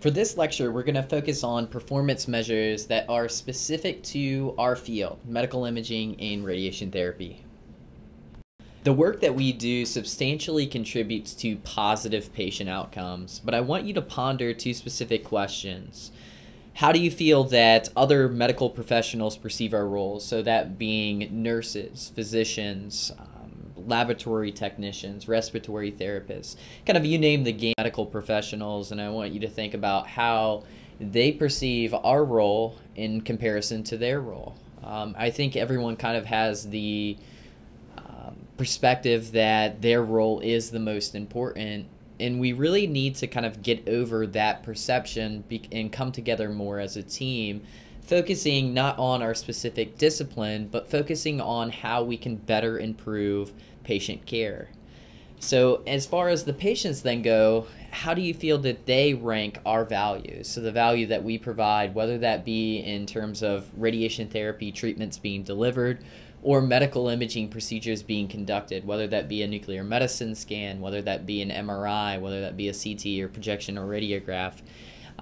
For this lecture, we're going to focus on performance measures that are specific to our field, medical imaging and radiation therapy. The work that we do substantially contributes to positive patient outcomes, but I want you to ponder two specific questions. How do you feel that other medical professionals perceive our roles? So, that being nurses, physicians, laboratory technicians, respiratory therapists, kind of you name the game medical professionals, and I want you to think about how they perceive our role in comparison to their role. Um, I think everyone kind of has the um, perspective that their role is the most important, and we really need to kind of get over that perception and come together more as a team focusing not on our specific discipline, but focusing on how we can better improve patient care. So, as far as the patients then go, how do you feel that they rank our values? So, the value that we provide, whether that be in terms of radiation therapy treatments being delivered or medical imaging procedures being conducted, whether that be a nuclear medicine scan, whether that be an MRI, whether that be a CT or projection or radiograph.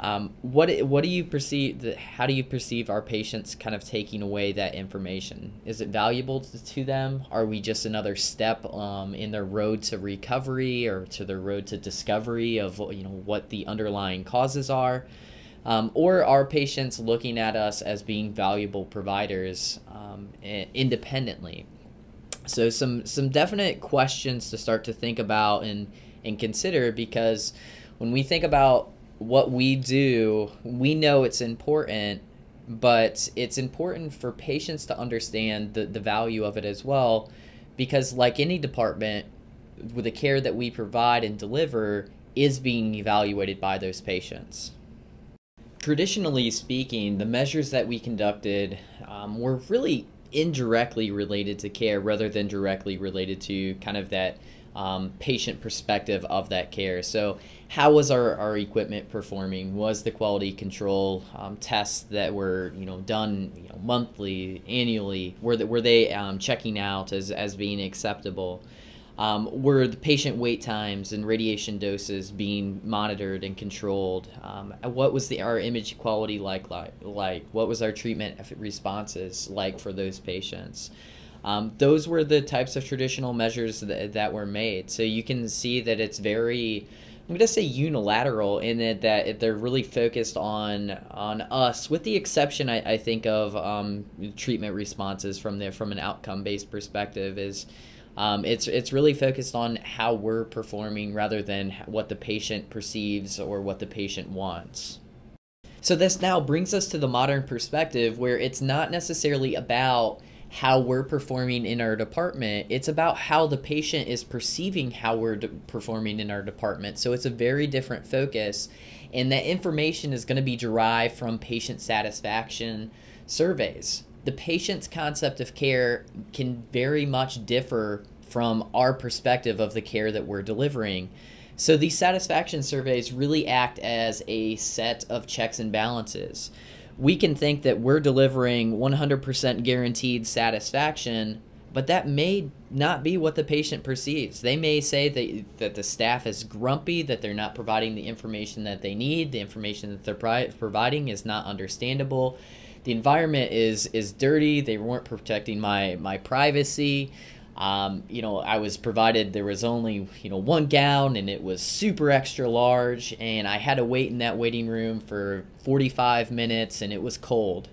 Um, what what do you perceive? How do you perceive our patients kind of taking away that information? Is it valuable to, to them? Are we just another step um, in their road to recovery or to their road to discovery of you know what the underlying causes are? Um, or are patients looking at us as being valuable providers um, independently? So some some definite questions to start to think about and and consider because when we think about what we do, we know it's important, but it's important for patients to understand the, the value of it as well. Because, like any department, with the care that we provide and deliver is being evaluated by those patients. Traditionally speaking, the measures that we conducted um, were really indirectly related to care rather than directly related to kind of that um, patient perspective of that care. So, how was our, our equipment performing? Was the quality control um, tests that were you know done you know, monthly, annually? Were the, were they um, checking out as as being acceptable? Um, were the patient wait times and radiation doses being monitored and controlled? Um, what was the our image quality like, like like? What was our treatment responses like for those patients? Um, those were the types of traditional measures that, that were made. So you can see that it's very, I'm going to say unilateral in it that they're really focused on on us, with the exception, I, I think, of um, treatment responses from the from an outcome based perspective. Is um, it's it's really focused on how we're performing rather than what the patient perceives or what the patient wants. So this now brings us to the modern perspective where it's not necessarily about how we're performing in our department. It's about how the patient is perceiving how we're de- performing in our department. So it's a very different focus. And that information is going to be derived from patient satisfaction surveys. The patient's concept of care can very much differ from our perspective of the care that we're delivering. So these satisfaction surveys really act as a set of checks and balances we can think that we're delivering 100% guaranteed satisfaction, but that may not be what the patient perceives. They may say that, that the staff is grumpy, that they're not providing the information that they need, the information that they're providing is not understandable. The environment is is dirty. They weren't protecting my my privacy. Um, you know, I was provided there was only you know one gown and it was super extra large, and I had to wait in that waiting room for 45 minutes, and it was cold.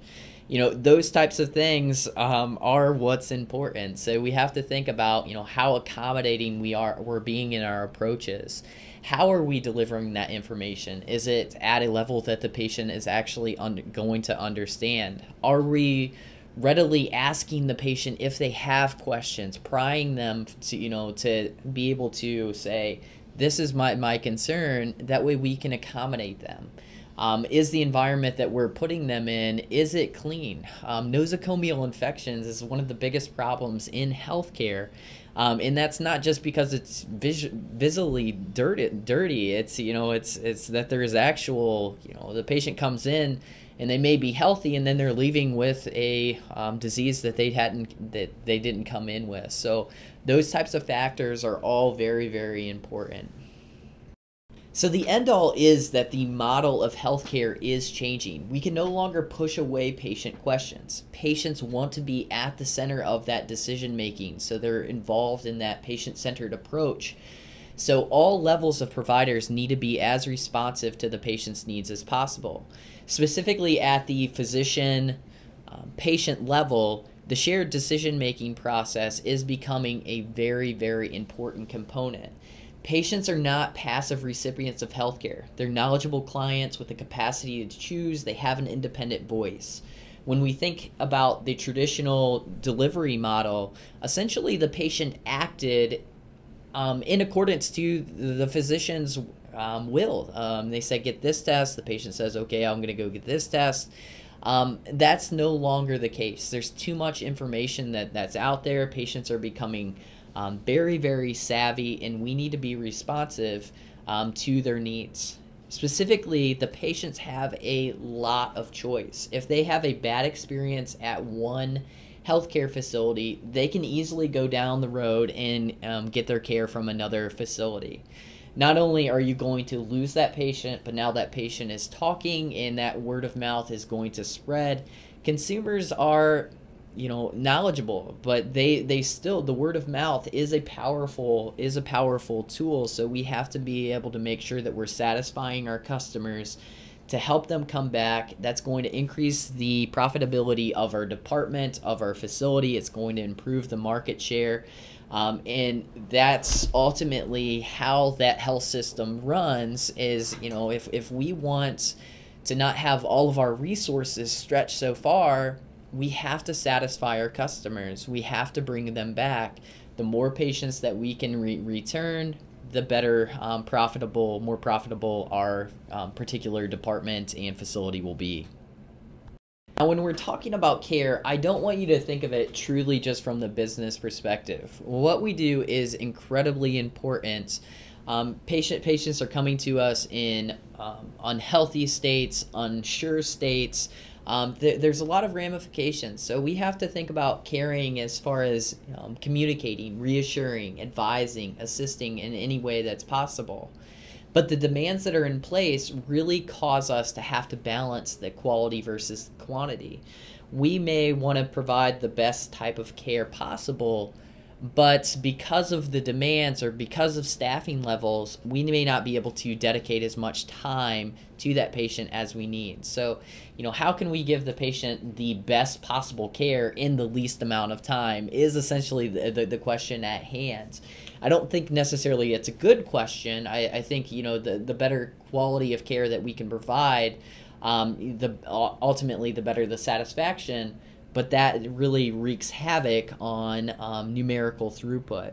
You know, those types of things um, are what's important. So we have to think about you know how accommodating we are we're being in our approaches. How are we delivering that information? Is it at a level that the patient is actually un- going to understand? Are we readily asking the patient if they have questions, prying them to you know to be able to say this is my my concern. That way we can accommodate them. Um, is the environment that we're putting them in is it clean um, nosocomial infections is one of the biggest problems in healthcare um, and that's not just because it's vis- visibly dirty dirty it's you know it's it's that there's actual you know the patient comes in and they may be healthy and then they're leaving with a um, disease that they hadn't that they didn't come in with so those types of factors are all very very important So the end all is that the model of healthcare is changing. We can no longer push away patient questions. Patients want to be at the center of that decision making, so they're involved in that patient centered approach. So all levels of providers need to be as responsive to the patient's needs as possible. Specifically at the physician um, patient level, the shared decision making process is becoming a very, very important component. Patients are not passive recipients of healthcare. They're knowledgeable clients with the capacity to choose, they have an independent voice. When we think about the traditional delivery model, essentially the patient acted um, in accordance to the physician's um, will. Um, they said, get this test. The patient says, okay, I'm going to go get this test. Um, that's no longer the case. There's too much information that, that's out there. Patients are becoming um, very, very savvy, and we need to be responsive um, to their needs. Specifically, the patients have a lot of choice. If they have a bad experience at one healthcare facility, they can easily go down the road and um, get their care from another facility. Not only are you going to lose that patient, but now that patient is talking and that word of mouth is going to spread. Consumers are you know knowledgeable but they they still the word of mouth is a powerful is a powerful tool so we have to be able to make sure that we're satisfying our customers to help them come back that's going to increase the profitability of our department of our facility it's going to improve the market share um, and that's ultimately how that health system runs is you know if, if we want to not have all of our resources stretched so far we have to satisfy our customers. We have to bring them back. The more patients that we can re- return, the better um, profitable, more profitable our um, particular department and facility will be. Now, when we're talking about care, I don't want you to think of it truly just from the business perspective. What we do is incredibly important. Um, patient patients are coming to us in um, unhealthy states, unsure states, um, th- there's a lot of ramifications. So we have to think about caring as far as um, communicating, reassuring, advising, assisting in any way that's possible. But the demands that are in place really cause us to have to balance the quality versus quantity. We may want to provide the best type of care possible, but because of the demands or because of staffing levels, we may not be able to dedicate as much time to that patient as we need. So, you know, how can we give the patient the best possible care in the least amount of time is essentially the, the, the question at hand. I don't think necessarily it's a good question. I, I think, you know, the, the better quality of care that we can provide, um, the ultimately the better the satisfaction but that really wreaks havoc on um, numerical throughput.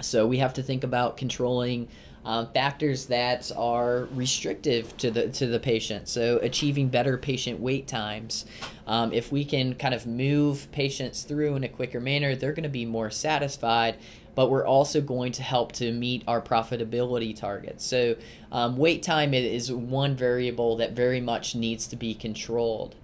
So we have to think about controlling um, factors that are restrictive to the to the patient. So achieving better patient wait times. Um, if we can kind of move patients through in a quicker manner, they're going to be more satisfied. But we're also going to help to meet our profitability targets. So um, wait time is one variable that very much needs to be controlled.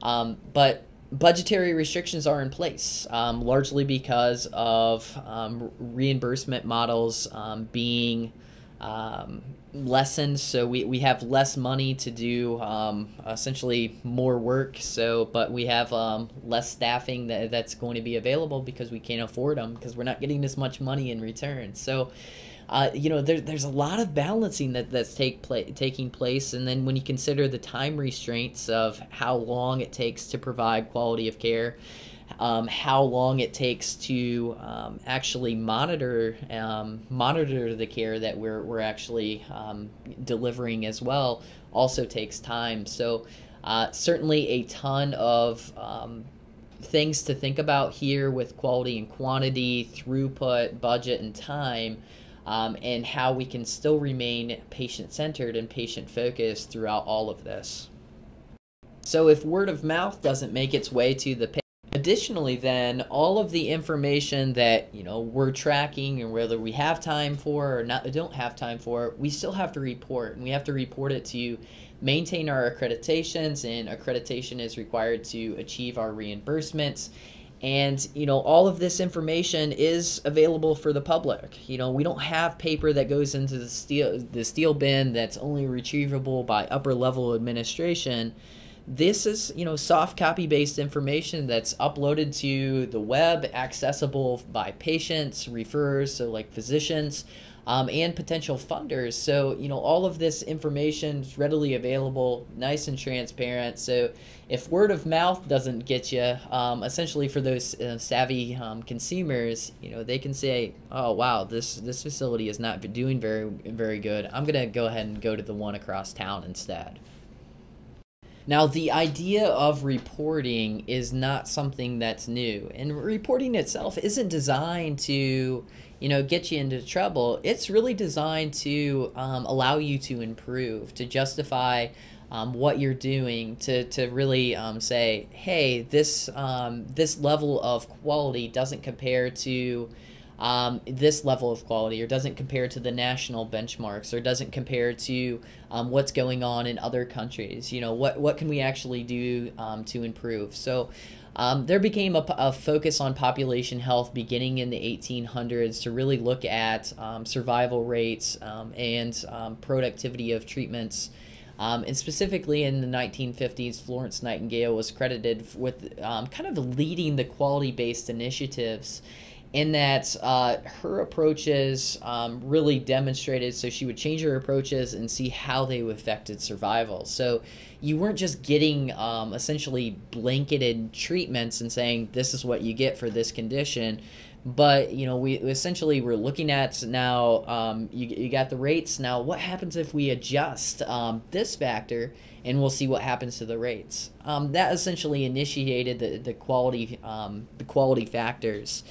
Um, but budgetary restrictions are in place, um, largely because of um, reimbursement models um, being um, lessened. So we, we have less money to do um, essentially more work. So, but we have um, less staffing that, that's going to be available because we can't afford them because we're not getting as much money in return. So, uh, you know, there, there's a lot of balancing that, that's take pla- taking place. And then when you consider the time restraints of how long it takes to provide quality of care, um, how long it takes to um, actually monitor um, monitor the care that we're, we're actually um, delivering as well also takes time. So uh, certainly a ton of um, things to think about here with quality and quantity, throughput, budget, and time um, and how we can still remain patient centered and patient focused throughout all of this. So, if word of mouth doesn't make its way to the patient, additionally, then all of the information that you know we're tracking and whether we have time for or not, don't have time for, we still have to report, and we have to report it to maintain our accreditations, and accreditation is required to achieve our reimbursements And you know, all of this information is available for the public. You know, we don't have paper that goes into the steel the steel bin that's only retrievable by upper level administration. This is, you know, soft copy based information that's uploaded to the web, accessible by patients, referrers, so like physicians, um, and potential funders. So, you know, all of this information is readily available, nice and transparent. So, if word of mouth doesn't get you, um, essentially for those uh, savvy um, consumers, you know, they can say, "Oh, wow, this this facility is not doing very very good. I'm gonna go ahead and go to the one across town instead." Now, the idea of reporting is not something that's new, and reporting itself isn't designed to, you know, get you into trouble. It's really designed to um, allow you to improve, to justify um, what you're doing, to to really um, say, hey, this um, this level of quality doesn't compare to um, this level of quality or doesn't compare to the national benchmarks or doesn't compare to um, what's going on in other countries you know what what can we actually do to improve so um, there became a, a, focus on population health beginning in the 1800s to really look at um, survival rates um, and productivity of treatments. Um, and specifically in the 1950s, Florence Nightingale was credited with um, kind of leading the quality based initiatives in that uh, her approaches um, really demonstrated so she would change her approaches and see how they affected survival. So you weren't just getting um, essentially blanketed treatments and saying this is what you get for this condition but you know we essentially we're looking at now um, you, you got the rates. Now what happens if we adjust um, this factor and we'll see what happens to the rates? Um, that essentially initiated the, the quality um, the quality factors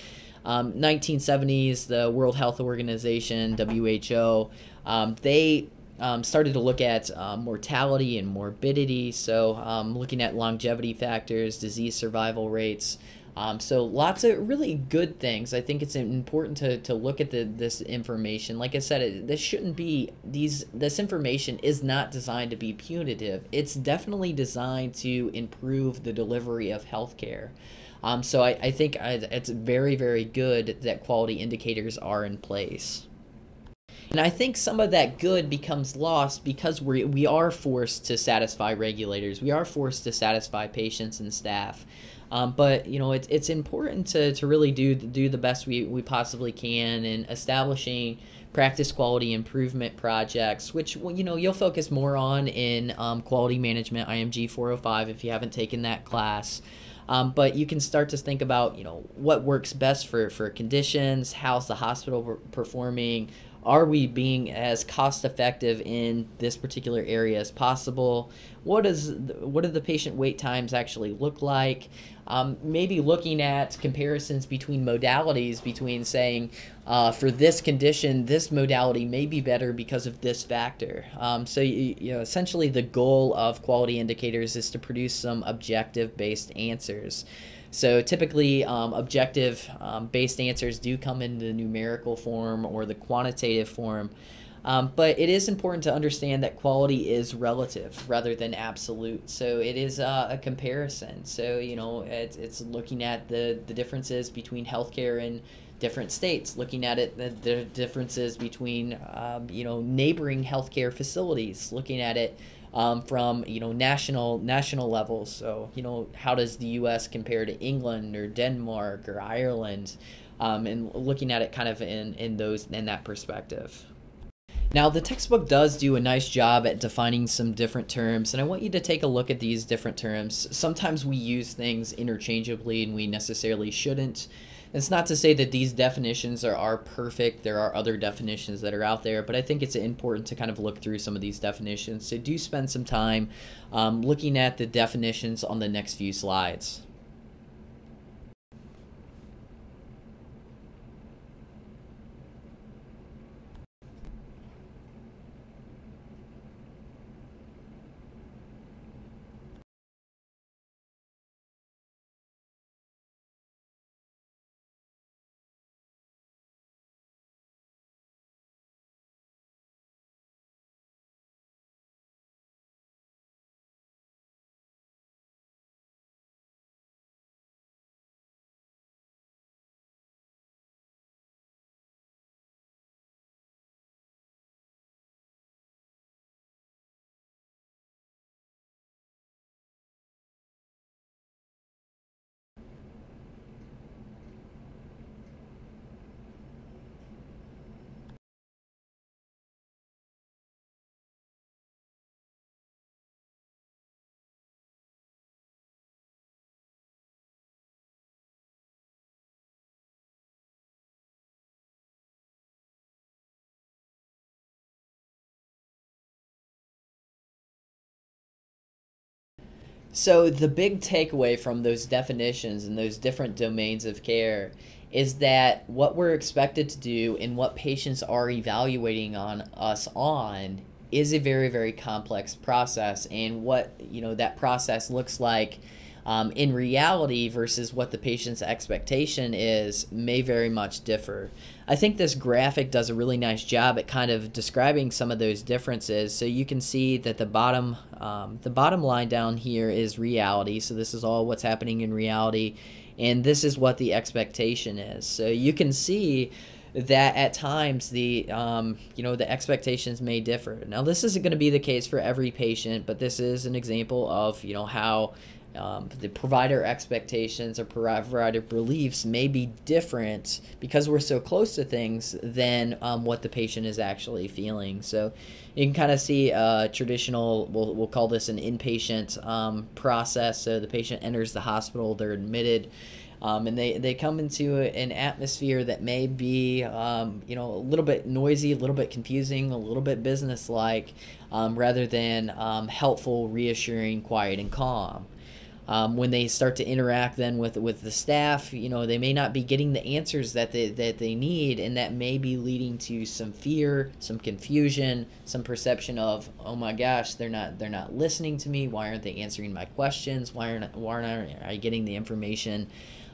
um, 1970s, the World Health Organization, WHO, um, they um, started to look at uh, mortality and morbidity. So, um, looking at longevity factors, disease survival rates. Um, so, lots of really good things. I think it's important to, to look at the, this information. Like I said, it, this shouldn't be these. This information is not designed to be punitive. It's definitely designed to improve the delivery of healthcare. Um, so I, I think it's very, very good that quality indicators are in place. And I think some of that good becomes lost because we, we are forced to satisfy regulators. We are forced to satisfy patients and staff. Um, but you know, it's it's important to, to really do do the best we, we possibly can in establishing practice quality improvement projects, which you know you'll focus more on in um, quality management IMG 405 if you haven't taken that class. Um, but you can start to think about, you know, what works best for, for conditions, how's the hospital performing, are we being as cost effective in this particular area as possible? What is what do the patient wait times actually look like? Um, maybe looking at comparisons between modalities, between saying uh, for this condition, this modality may be better because of this factor. Um, so you, you know, essentially, the goal of quality indicators is to produce some objective-based answers. So typically, um, objective um, based answers do come in the numerical form or the quantitative form. Um, but it is important to understand that quality is relative rather than absolute. So it is uh, a comparison. So, you know, it's, it's looking at the, the differences between healthcare in different states, looking at it, the, the differences between, um, you know, neighboring healthcare facilities, looking at it um, from you know national national levels. So you know how does the U.S. compare to England or Denmark or Ireland, um, and looking at it kind of in in those in that perspective. Now, the textbook does do a nice job at defining some different terms, and I want you to take a look at these different terms. Sometimes we use things interchangeably and we necessarily shouldn't. It's not to say that these definitions are, are perfect. There are other definitions that are out there, but I think it's important to kind of look through some of these definitions. So do spend some time um, looking at the definitions on the next few slides. So, the big takeaway from those definitions and those different domains of care is that what we're expected to do and what patients are evaluating on us on is a very very complex process. And what you know that process looks like um, in reality versus what the patient's expectation is may very much differ. I think this graphic does a really nice job at kind of describing some of those differences. So you can see that the bottom, um, the bottom line down here is reality. So this is all what's happening in reality, and this is what the expectation is. So you can see that at times the um, you know the expectations may differ. Now this isn't going to be the case for every patient, but this is an example of you know how um, the provider expectations or provider beliefs may be different because we're so close to things than um, what the patient is actually feeling. So you can kind of see a traditional, we'll, we'll call this an inpatient um, process. So the patient enters the hospital, they're admitted. Um, and they, they come into an atmosphere that may be um, you know a little bit noisy, a little bit confusing, a little bit business-like, um, rather than helpful, reassuring, quiet, and calm. Um, when they start to interact then with with the staff, you know, they may not be getting the answers that they that they need, and that may be leading to some fear, some confusion, some perception of, oh my gosh, they're not they're not listening to me. Why aren't they answering my questions? Why aren't why aren't I getting the information?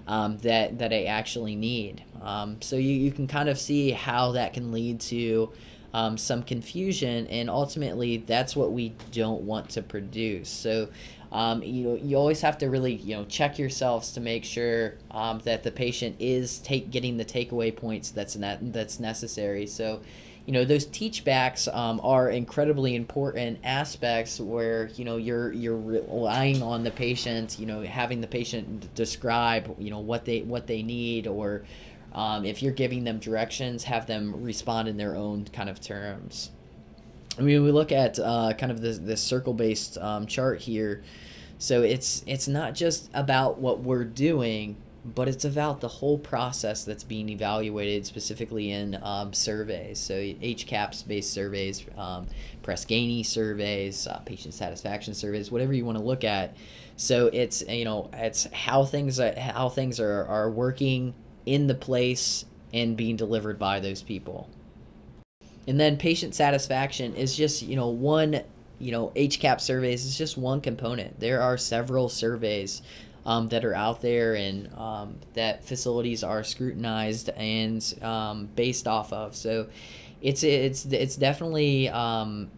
Um, that that I actually need. Um, so you, you can kind of see how that can lead to um, some confusion, and ultimately that's what we don't want to produce. So um, you you always have to really, you know, check yourselves to make sure um, that the patient is take getting the takeaway points that's ne- that's necessary. So, you know, those teachbacks um, are incredibly important aspects where you know you're you're relying on the patient, you know, having the patient describe, you know, what they what they need or um, if you're giving them directions, have them respond in their own kind of terms. I mean, we look at uh, kind of this, this circle-based um, chart here. So it's it's not just about what we're doing, but it's about the whole process that's being evaluated specifically in um, surveys. So HCAHPS based surveys, um, Press Ganey surveys, uh, patient satisfaction surveys, whatever you want to look at. So it's you know it's how things are, how things are, are working in the place and being delivered by those people. And then patient satisfaction is just, you know, one, you know, HCAHPS surveys is just one component. There are several surveys um, that are out there and um, that facilities are scrutinized and um, based off of. So it's it's it's definitely um,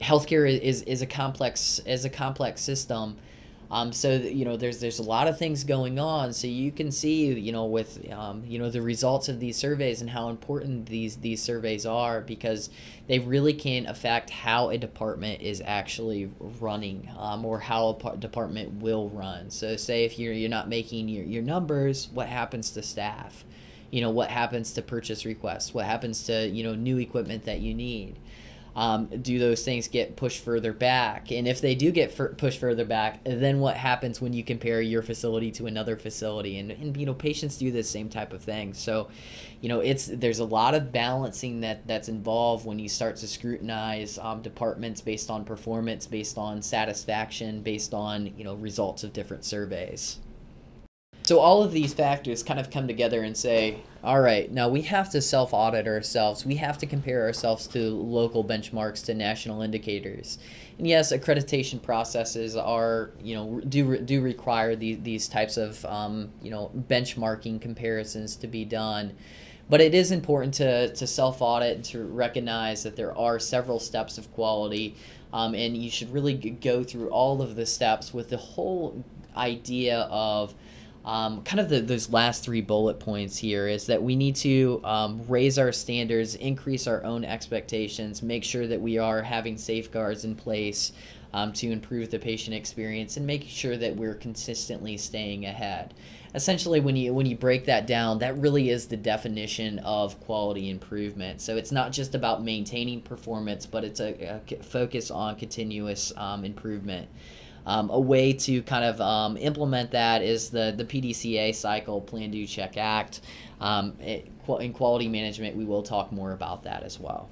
healthcare is is a complex is a complex system um, so you know, there's there's a lot of things going on. So you can see, you know, with um, you know the results of these surveys and how important these these surveys are because they really can affect how a department is actually running um, or how a department will run. So say if you're you're not making your, your numbers, what happens to staff? You know, what happens to purchase requests? What happens to you know new equipment that you need? Um, do those things get pushed further back? And if they do get pushed further back, then what happens when you compare your facility to another facility? And, and you know, patients do the same type of thing. So, you know, it's there's a lot of balancing that that's involved when you start to scrutinize um, departments based on performance, based on satisfaction, based on you know results of different surveys. So all of these factors kind of come together and say, all right, now we have to self audit ourselves. We have to compare ourselves to local benchmarks, to national indicators. And yes, accreditation processes are, you know, do, do require these, these types of, um, you know, benchmarking comparisons to be done. But it is important to, to self audit and to recognize that there are several steps of quality. Um, and you should really go through all of the steps with the whole idea of um, kind of the, those last three bullet points here is that we need to um, raise our standards, increase our own expectations, make sure that we are having safeguards in place um, to improve the patient experience, and make sure that we're consistently staying ahead. Essentially, when you when you break that down, that really is the definition of quality improvement. So it's not just about maintaining performance, but it's a, a focus on continuous um, improvement. Um, a way to kind of um, implement that is the, the PDCA cycle, Plan, Do, Check, Act. Um, it, in quality management, we will talk more about that as well.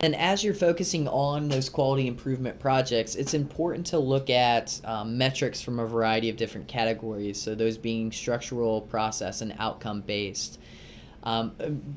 And as you're focusing on those quality improvement projects, it's important to look at um, metrics from a variety of different categories. So, those being structural, process, and outcome based. Um,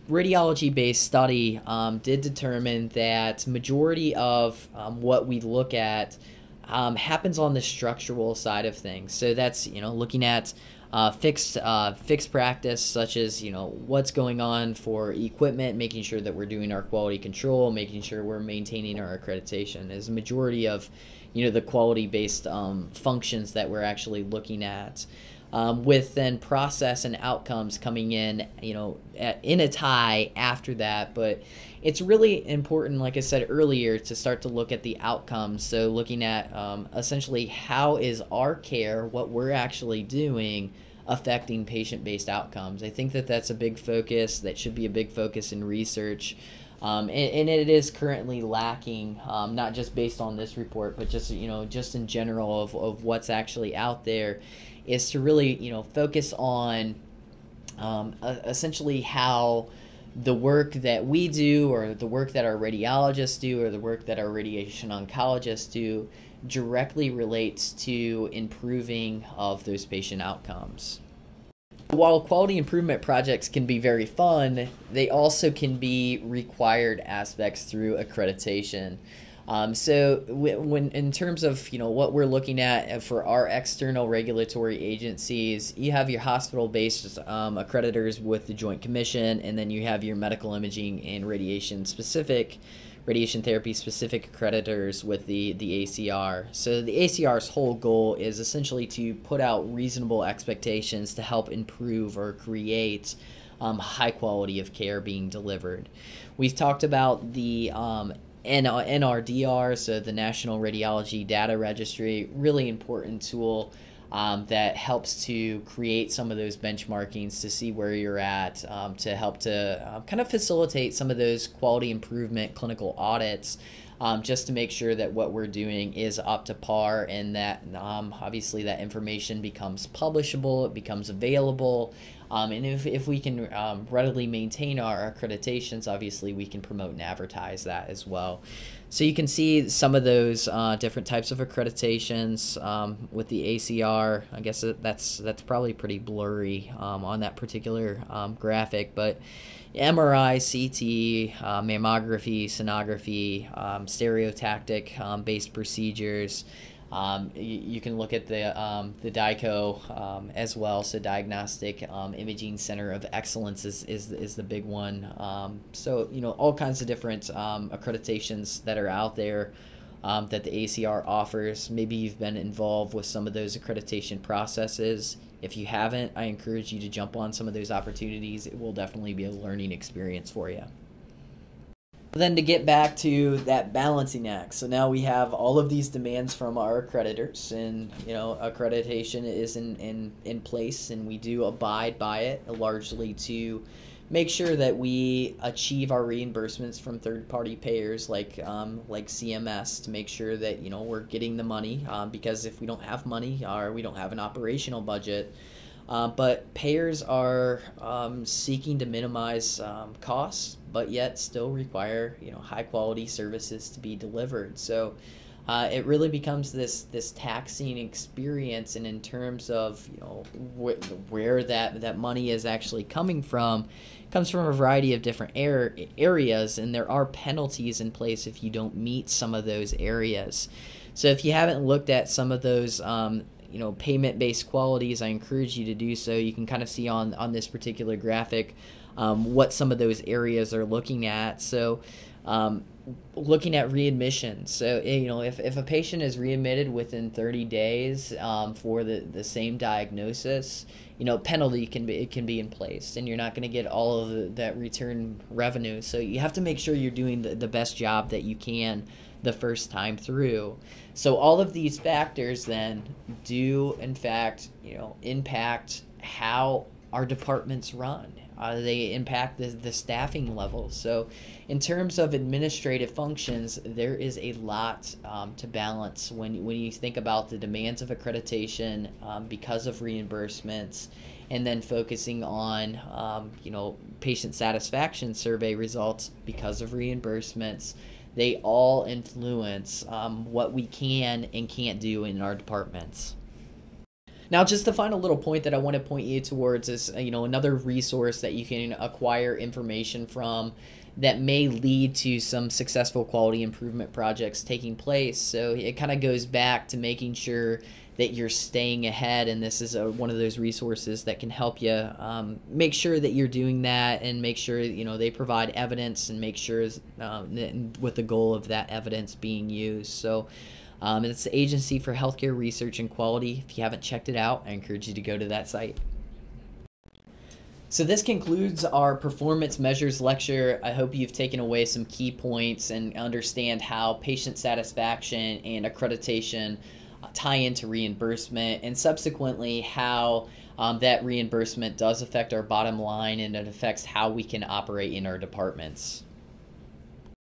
radiology based study um, did determine that majority of um, what we look at um, happens on the structural side of things. So that's you know looking at uh, fixed uh, fixed practice, such as you know what's going on for equipment, making sure that we're doing our quality control, making sure we're maintaining our accreditation. Is a majority of you know the quality based um, functions that we're actually looking at. Um, with then process and outcomes coming in, you know, at, in a tie after that. But it's really important, like I said earlier, to start to look at the outcomes. So looking at um, essentially how is our care, what we're actually doing, affecting patient-based outcomes. I think that that's a big focus. That should be a big focus in research. Um, and, and, it is currently lacking, um, not just based on this report, but just you know just in general of, of what's actually out there is to really you know focus on um, essentially how the work that we do or the work that our radiologists do or the work that our radiation oncologists do directly relates to improving of those patient outcomes. While quality improvement projects can be very fun, they also can be required aspects through accreditation. Um, so when in terms of you know what we're looking at uh, for our external regulatory agencies, you have your hospital-based um, accreditors with the Joint Commission, and then you have your medical imaging and radiation specific, radiation therapy specific accreditors with the the ACR. So the ACR's whole goal is essentially to put out reasonable expectations to help improve or create. Um, high quality of care being delivered. We've talked about the um, NRDR, so the National Radiology Data Registry, really important tool um, that helps to create some of those benchmarkings to see where you're at, um, to help to uh, kind of facilitate some of those quality improvement clinical audits. Um, just to make sure that what we're doing is up to par and that um, obviously that information becomes publishable, it becomes available, um, and if, if we can um, readily maintain our accreditations, obviously we can promote and advertise that as well. So you can see some of those uh, different types of accreditations um, with the ACR. I guess that's that's probably pretty blurry um, on that particular um, graphic, but MRI, CT, uh, mammography, sonography, um, stereotactic based procedures. Um, you, you, can look at the um, the DICOE um, as well. So Diagnostic um, Imaging Center of Excellence is, is, is the big one. Um, so you know all kinds of different um, accreditations that are out there that the ACR offers. Maybe you've been involved with some of those accreditation processes. If you haven't, I encourage you to jump on some of those opportunities. It will definitely be a learning experience for you. Then to get back to that balancing act, so now we have all of these demands from our accreditors, and you know accreditation is in, in, in place, and we do abide by it largely to make sure that we achieve our reimbursements from third-party payers like um, like CMS to make sure that you know we're getting the money um, because if we don't have money or we don't have an operational budget, uh, but payers are um, seeking to minimize um, costs but yet still require you know high quality services to be delivered. So uh, it really becomes this this taxing experience, and in terms of you know wh- where that that money is actually coming from, comes from a variety of different er- areas, and there are penalties in place if you don't meet some of those areas. So if you haven't looked at some of those um, you know payment based qualities, I encourage you to do so. You can kind of see on on this particular graphic um, what some of those areas are looking at. So, um, looking at readmission. So, eh, you know, if, if a patient is readmitted within 30 days um, for the, the same diagnosis, you know, penalty can be it can be in place, and you're not going to get all of the, that return revenue. So you have to make sure you're doing the, the best job that you can the first time through. So all of these factors then do in fact, you know, impact how our departments run uh, they impact the, the staffing levels. So, in terms of administrative functions, there is a lot um, to balance when, when you think about the demands of accreditation um, because of reimbursements and then focusing on um, you know patient satisfaction survey results because of reimbursements they all influence um, what we can and can't do in our departments now, just the final little point that I want to point you towards is, uh, you know, another resource that you can acquire information from that may lead to some successful quality improvement projects taking place. So it kind of goes back to making sure that you're staying ahead, and this is a, one of those resources that can help you um, make sure that you're doing that, and make sure you know they provide evidence, and make sure um, with the goal of that evidence being used. So. Um, it's the Agency for Healthcare Research and Quality. If you haven't checked it out, I encourage you to go to that site. So this concludes our performance measures lecture. I hope you've taken away some key points and understand how patient satisfaction and accreditation uh, tie into reimbursement and subsequently how um, that reimbursement does affect our bottom line and it affects how we can operate in our departments.